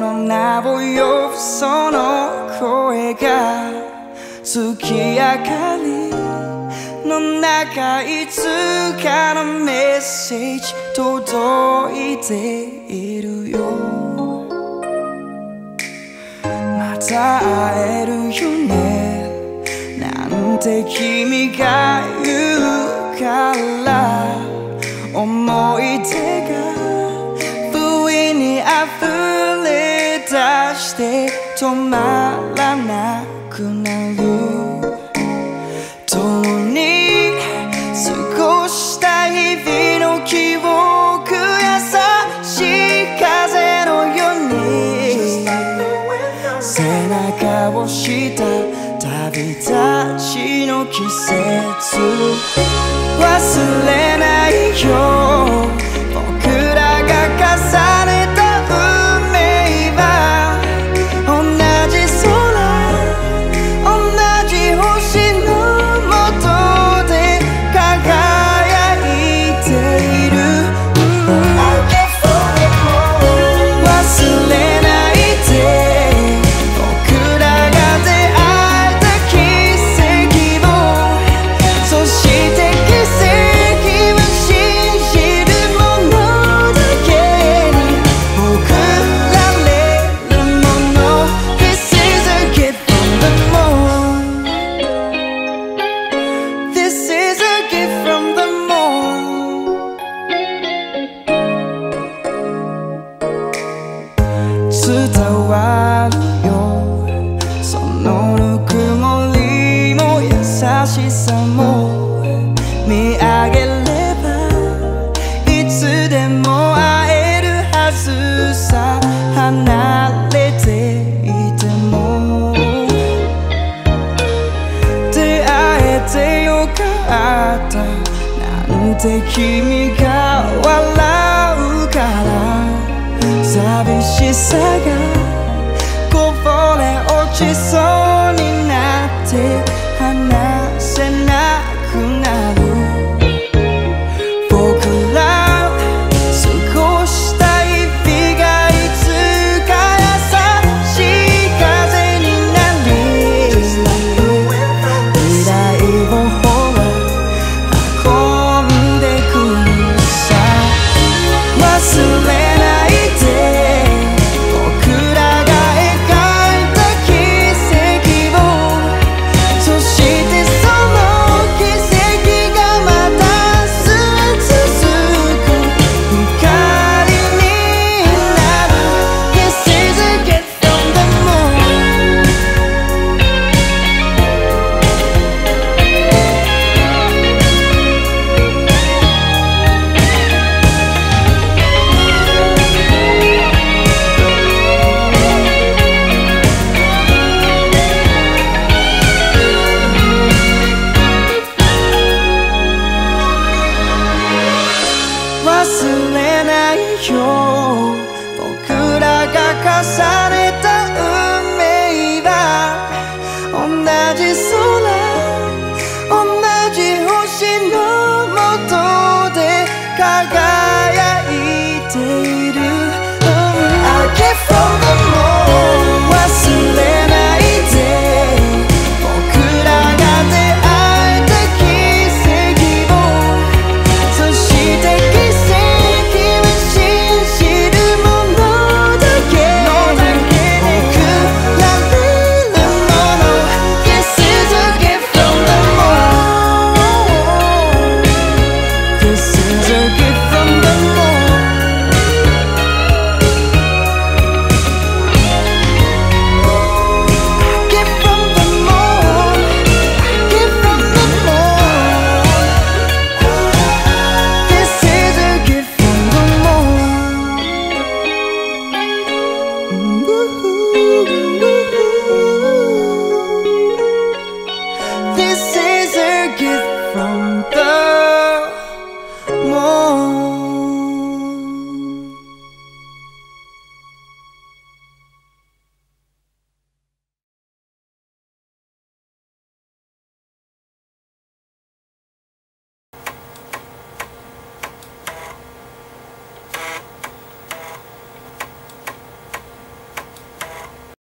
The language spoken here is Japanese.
の名を呼ぶその声が月明かりの中いつかのメッセージ届いているよ。また会えるよね。なんて君が言うから思い出が不意に溢れして止まらなくなる。共に過ごした日々の記憶優しい風のように。背中をした旅立ちの季節。忘れないよ。優しさも見上げればいつでも会えるはずさ離れていても。出会えてよかった。なんて君が笑うから。寂しさがこぼれ落ちそう。I get from